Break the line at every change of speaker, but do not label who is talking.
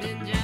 did you?